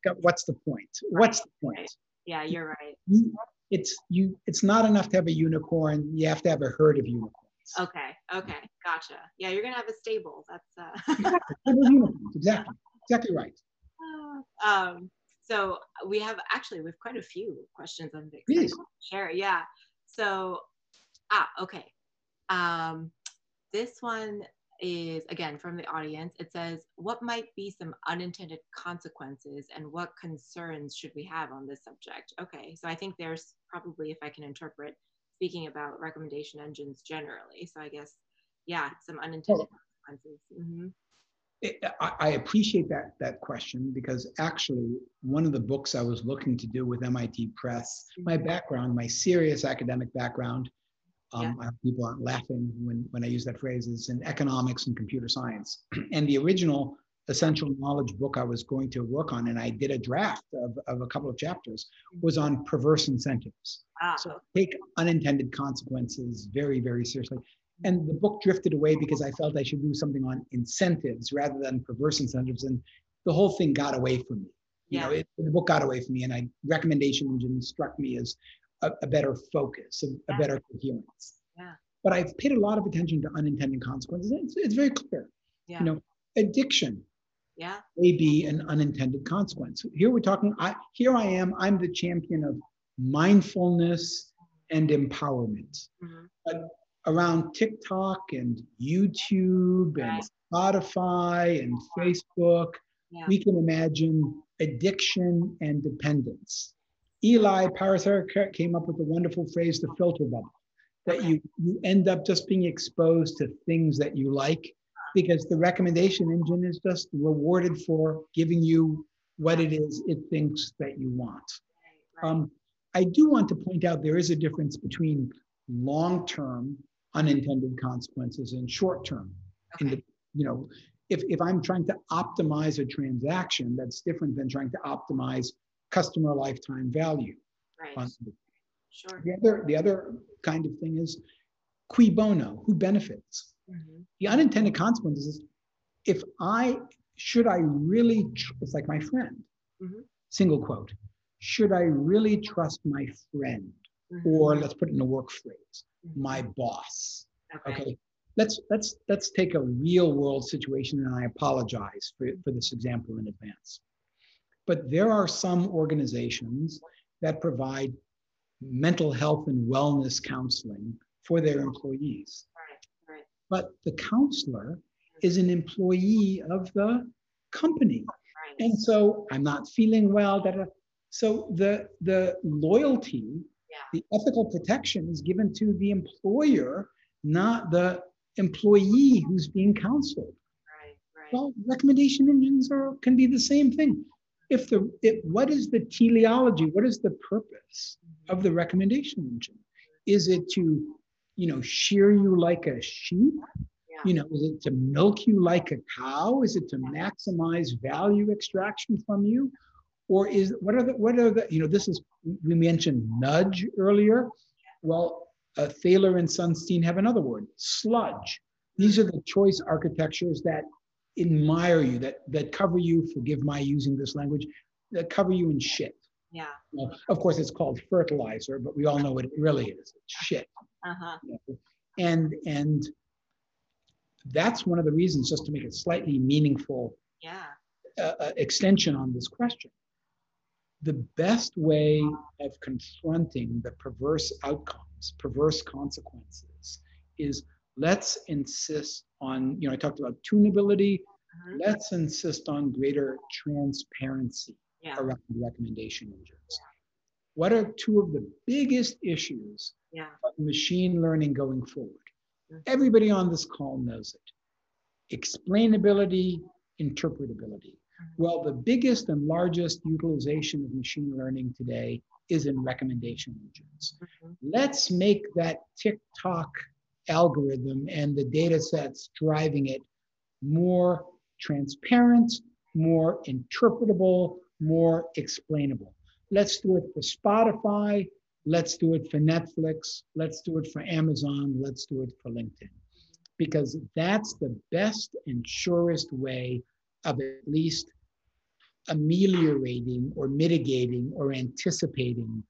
of, what's the point? What's the point? Yeah, you're right. You, it's you. It's not enough to have a unicorn. You have to have a herd of unicorns. Okay. Okay. Gotcha. Yeah, you're gonna have a stable. That's uh Exactly. Herd of unicorns. Exactly. Exactly right. um so we have actually we have quite a few questions on VIX. Please. Share, yeah. So ah, okay. Um this one is again from the audience. It says, what might be some unintended consequences and what concerns should we have on this subject? Okay, so I think there's probably, if I can interpret, speaking about recommendation engines generally. So I guess, yeah, some unintended consequences. hmm it, I, appreciate that that question because actually one of the books I was looking to do with MIT Press, my background, my serious academic background, um, Yeah. I hope people aren't laughing when when I use that phrase, is in economics and computer science. and the original essential knowledge book I was going to work on, and I did a draft of, of a couple of chapters, was on perverse incentives. Ah, So take unintended consequences very, very seriously. And the book drifted away because I felt I should do something on incentives rather than perverse incentives. And the whole thing got away from me. You know, it, the book got away from me, and I recommendation engine struck me as a, a better focus, a, a better coherence. Yeah. But I've paid a lot of attention to unintended consequences. It's, it's very clear. yeah, You know, addiction yeah, may be an unintended consequence. Here we're talking, I, here I am, I'm the champion of mindfulness and empowerment. mhm, Around TikTok and YouTube and Spotify and Facebook, yeah, we can imagine addiction and dependence. Eli Pariser came up with the wonderful phrase, the filter bubble, that Okay. you, you end up just being exposed to things that you like because the recommendation engine is just rewarded for giving you what it is it thinks that you want. right, right. Um, I do want to point out there is a difference between long-term unintended consequences and short-term. In the, you know, if, if I'm trying to optimize a transaction, that's different than trying to optimize customer lifetime value. right, on- sure, The other, the other kind of thing is cui bono, who benefits? Mm-hmm. The unintended consequences is if I should I really, tr- it's like my friend, mm-hmm. single quote, should I really trust my friend? Mm-hmm. Or let's put it in a work phrase. My mm-hmm. boss. Okay. okay. Let's let's let's take a real world situation, and I apologize for, for this example in advance. But there are some organizations that provide mental health and wellness counseling for their employees. Right, right. But the counselor is an employee of the company. Right. And so I'm not feeling well. Da, da. So the, the loyalty. The ethical protection is given to the employer, not the employee who's being counseled. Right, right. Well, recommendation engines are, can be the same thing. If the if, what is the teleology? What is the purpose mm-hmm. of the recommendation engine? Is it to, you know, shear you like a sheep? You know, is it to milk you like a cow? Is it to maximize value extraction from you? Or is what are the what are the you know this is we mentioned nudge earlier. Well, uh, Thaler and Sunstein have another word, sludge. These are the choice architectures that admire you, that that cover you. Forgive my using this language, that cover you in shit. Yeah. Of course, it's called fertilizer, but we all know what it really is. It's shit. Uh-huh. And and that's one of the reasons, just to make it slightly meaningful yeah. uh, uh, extension on this question. The best way of confronting the perverse outcomes, perverse consequences, is let's insist on, you know, I talked about tunability. Mm-hmm. Let's insist on greater transparency yeah. around recommendation engines. Yeah. What are two of the biggest issues yeah. of machine learning going forward? Everybody on this call knows it. Explainability, interpretability. Well, the biggest and largest utilization of machine learning today is in recommendation engines. Mm-hmm. Let's make that TikTok algorithm and the data sets driving it more transparent, more interpretable, more explainable. Let's do it for Spotify. Let's do it for Netflix. Let's do it for Amazon. Let's do it for LinkedIn. Because that's the best and surest way of at least ameliorating or mitigating or anticipating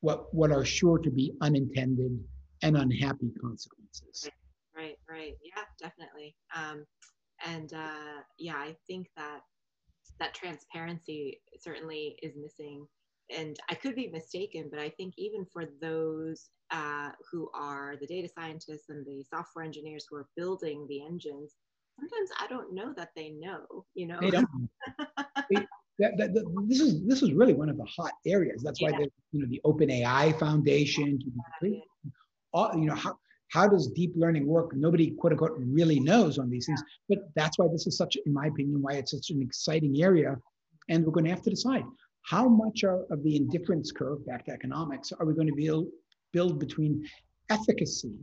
what, what are sure to be unintended and unhappy consequences. Right, right. Yeah, definitely. Um, and uh, yeah, I think that that transparency certainly is missing and I could be mistaken, but I think even for those uh, who are the data scientists and the software engineers who are building the engines, sometimes I don't know that they know. You know, they don't. they, that, that, that, this is this is really one of the hot areas. That's why the you know the Open AI Foundation all, you know how how does deep learning work? Nobody quote unquote really knows on these things, but that's why this is such, in my opinion, why it's such an exciting area, and we're going to have to decide how much of the indifference curve, back to economics, are we going to build, build between efficacy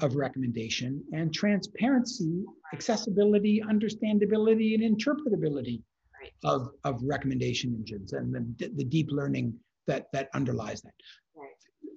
of recommendation and transparency, accessibility, understandability, and interpretability right. of, of recommendation engines and the, the deep learning that, that underlies that. Right.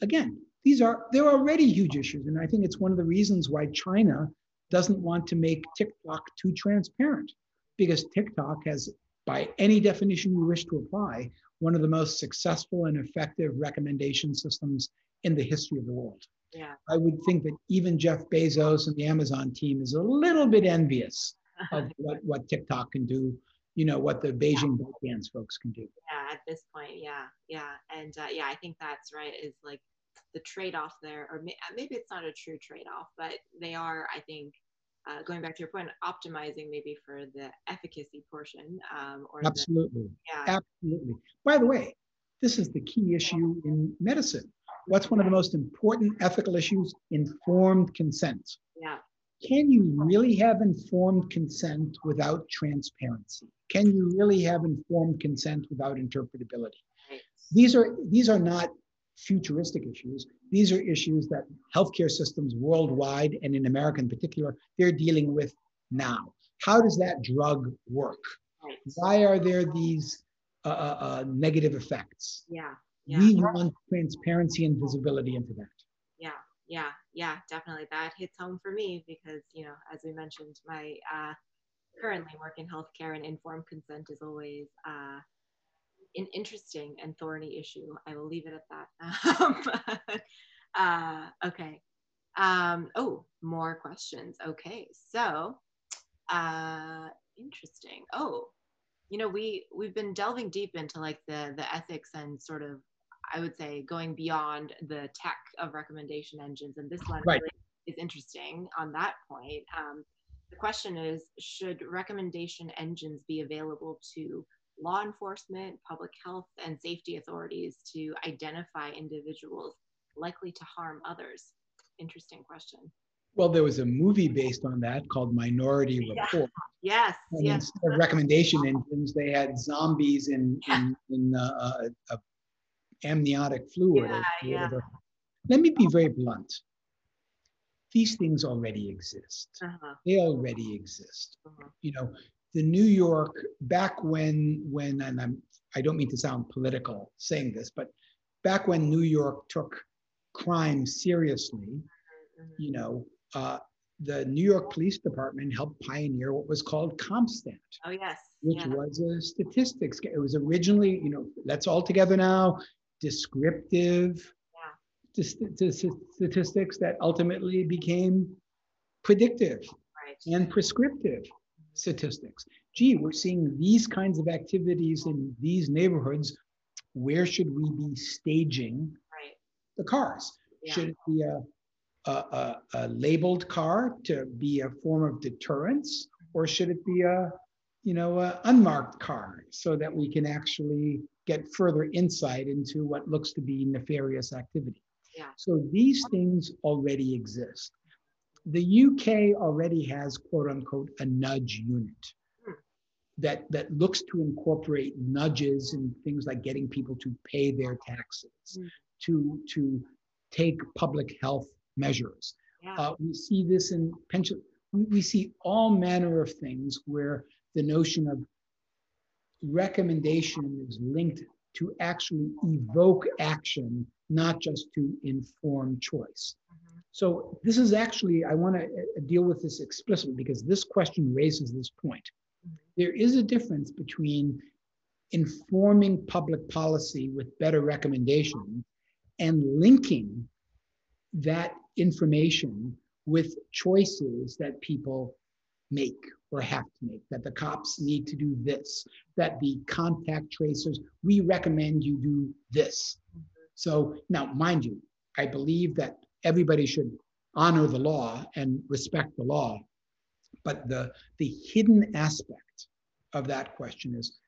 Again, these are they're already huge issues, and I think it's one of the reasons why China doesn't want to make TikTok too transparent, because TikTok has, by any definition you wish to apply, one of the most successful and effective recommendation systems in the history of the world. Yeah. I would think that even Jeff Bezos and the Amazon team is a little bit envious of what, what TikTok can do, you know, what the Beijing ByteDance folks can do. Yeah, at this point, yeah, yeah. And uh, yeah, I think that's right, is like the trade off there, or may, maybe it's not a true trade off, but they are, I think, uh, going back to your point, optimizing maybe for the efficacy portion. Um, or absolutely, the, yeah. absolutely. By the way, this is the key issue in medicine. What's one of the most important ethical issues? Informed consent. Yeah. Can you really have informed consent without transparency? Can you really have informed consent without interpretability? Right. These are these are not futuristic issues. These are issues that healthcare systems worldwide and in America in particular, they're dealing with now. How does that drug work? Why are there these uh, uh, uh, negative effects? Yeah. Yeah. We want transparency and visibility into that. Yeah. Yeah. yeah, definitely that hits home for me because you know, as we mentioned, my uh, currently work in healthcare and informed consent is always uh, an interesting and thorny issue. I will leave it at that. uh, okay. Um, oh, more questions. Okay, so uh, interesting. Oh, you know, we we've been delving deep into like the the ethics and sort of, I would say, going beyond the tech of recommendation engines, and this one right. really is interesting on that point. Um, the question is, should recommendation engines be available to law enforcement, public health, and safety authorities to identify individuals likely to harm others? Interesting question. Well, there was a movie based on that called Minority Yeah. Report. Yes, And yes. instead of recommendation engines, they had zombies in in, in uh, a, a amniotic fluid. or Yeah, yeah. Let me be very blunt. These things already exist. Uh-huh, They already exist. uh-huh. You know, the New York back when when and I'm I don't mean to sound political saying this, but back when New York took crime seriously, Mhm. you know, uh, the New York Police Department helped pioneer what was called CompStat, Oh, yes. which yeah. was a statistics. It was originally, you know, that's all together now, descriptive Yeah. st- st- statistics that ultimately became predictive Right. and prescriptive statistics. Gee, we're seeing these kinds of activities in these neighborhoods. Where should we be staging Right. the cars? Yeah. Should it be a, a, a, a labeled car to be a form of deterrence, or should it be a, you know, a unmarked car so that we can actually get further insight into what looks to be nefarious activity? Yeah. So these things already exist. The UK already has quote unquote a nudge unit Hmm. that that looks to incorporate nudges and things like getting people to pay their taxes, Hmm. to to take public health measures. Yeah. Uh, we see this in pension. We, we see all manner of things where the notion of recommendation is linked to actually evoke action, not just to inform choice. Mhm. So this is actually, I want to deal with this explicitly because this question raises this point. Mhm. There is a difference between informing public policy with better recommendation and linking that information with choices that people make or have to make, that the cops need to do this, that the contact tracers, we recommend you do this. So now, mind you, I believe that everybody should honor the law and respect the law. But the, the hidden aspect of that question is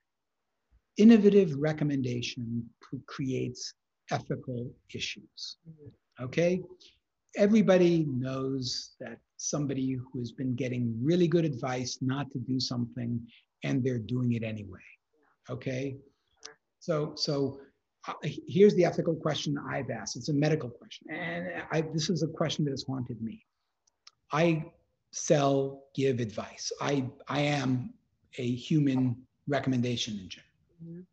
innovative recommendation creates ethical issues. Mhm. Okay? Everybody knows that somebody who has been getting really good advice not to do something and they're doing it anyway. Okay? So, so uh, here's the ethical question I've asked. It's a medical question. And I, this is a question that has haunted me. I sell, give advice. I, I am a human recommendation engine. Mhm.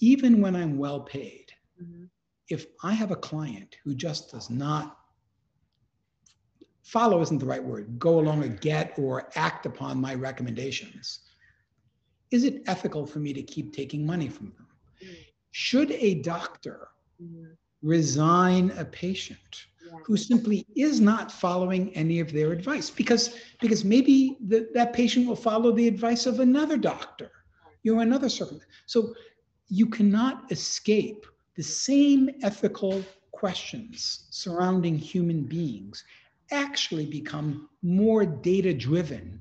Even when I'm well paid, Mhm. if I have a client who just does not follow isn't the right word, go along or get or act upon my recommendations, is it ethical for me to keep taking money from them? Mhm. Should a doctor Mhm. resign a patient who simply is not following any of their advice because because maybe the, that patient will follow the advice of another doctor know another circumstance so you cannot escape the same ethical questions surrounding human beings actually become more data driven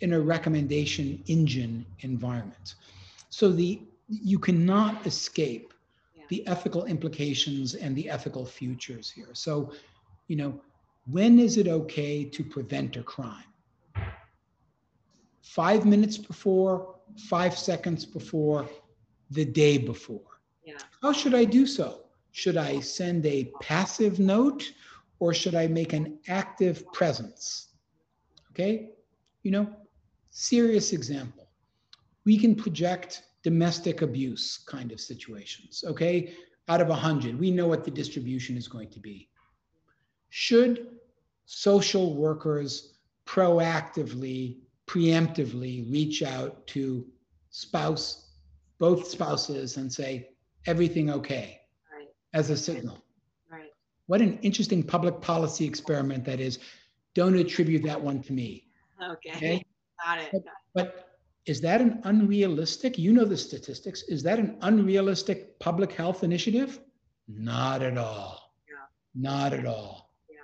in a recommendation engine environment so the you cannot escape Yeah. the ethical implications and the ethical futures here. So, you know, when is it okay to prevent a crime? Five minutes before, five seconds before, the day before. Yeah. How should I do so? Should I send a passive note or should I make an active presence? Okay, you know, serious example. We can project domestic abuse kind of situations. Okay, out of 100, we know what the distribution is going to be. should social workers proactively, preemptively reach out to spouse, both spouses, and say, everything okay Right. as a signal? What an interesting public policy experiment that is. Don't attribute that one to me. Okay. Okay. Got it. But, but is that an unrealistic? You know the statistics. Is that an unrealistic public health initiative? Not at all. Yeah. Not at all. Yeah,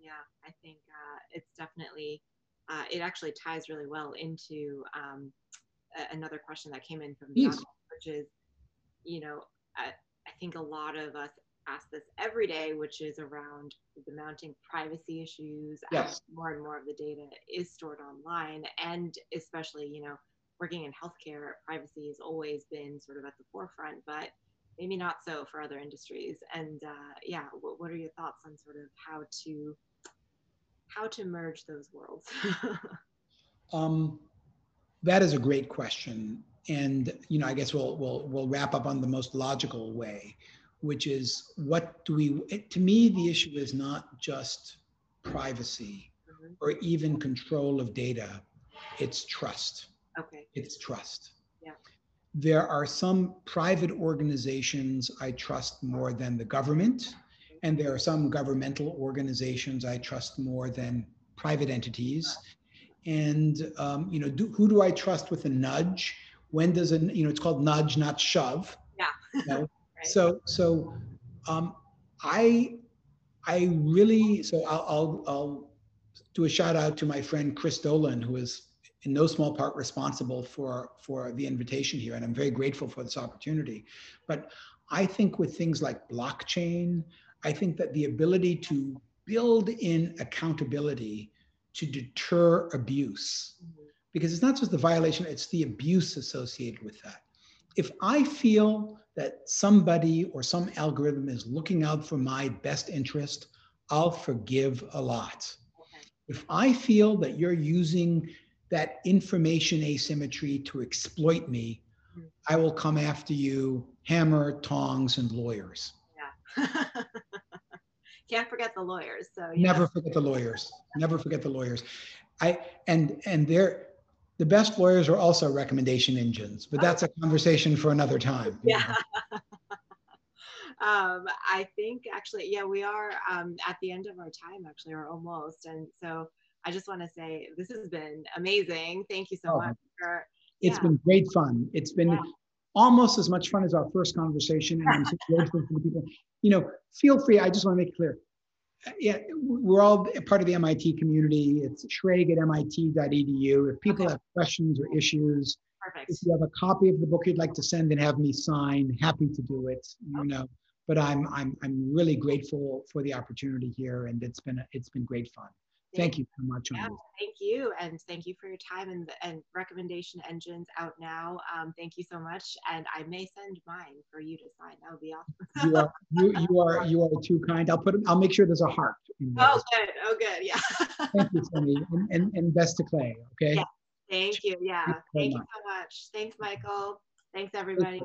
Yeah. I think uh, it's definitely, uh, it actually ties really well into um, a- another question that came in from audience, which is, you know, I, I think a lot of us ask this every day, which is around the mounting privacy issues. as Yes. More and more of the data is stored online, and especially, you know, working in healthcare, privacy has always been sort of at the forefront, but maybe not so for other industries. And uh, yeah, what, what are your thoughts on sort of how to how to merge those worlds? Um, that is a great question, and you know, I guess we'll we'll we'll wrap up on the most logical way, which is what do we? It, to me, the issue is not just privacy Mhm. or even control of data; it's trust. okay. It's trust. Yeah. There are some private organizations I trust more than the government, and there are some governmental organizations I trust more than private entities. And um, you know, do, who do I trust with a nudge? When does a you know it's called nudge, not shove. Yeah. you know? Right. So so um, I I really so I'll, I'll I'll do a shout out to my friend Chris Dolan, who is in no small part responsible for for the invitation here, and I'm very grateful for this opportunity. But I think with things like blockchain, I think that the ability to build in accountability to deter abuse Mhm. because it's not just the violation, it's the abuse associated with that. If I feel that somebody or some algorithm is looking out for my best interest, I'll forgive a lot. If I feel that you're using that information asymmetry to exploit me, Mhm. I will come after you, hammer, tongs, and lawyers. Yeah. Can't forget the lawyers. So. Never forget the lawyers. Never forget the lawyers. I and and they're the best lawyers are also recommendation engines, but that's a conversation for another time. Yeah. um, I think actually, yeah, we are um, at the end of our time, actually, or almost. And so I just want to say this has been amazing. Thank you so Oh, much for. It's yeah. been great fun. It's been Yeah. almost as much fun as our first conversation. And I'm so grateful for the people. You know, feel free. I just want to make it clear. Yeah, we're all part of the MIT community. It's Schrage at MIT.edu. If people Okay. have questions or issues, Perfect. if you have a copy of the book you'd like to send and have me sign, happy to do it. You know, but I'm I'm I'm really grateful for the opportunity here, and it's been it's been great fun. Thank you so much. Yeah, thank you, and thank you for your time and and recommendation engines out now. Um, thank you so much, and I may send mine for you to sign. That would be awesome. You are you you are you are too kind. I'll put I'll make sure there's a heart. Oh, good. Oh, good. Yeah. Thank you, Sammy, and, and and best to Clay. Okay. Yeah. Thank you. Yeah. Thank you so much. Thanks, Michael. Thanks, everybody.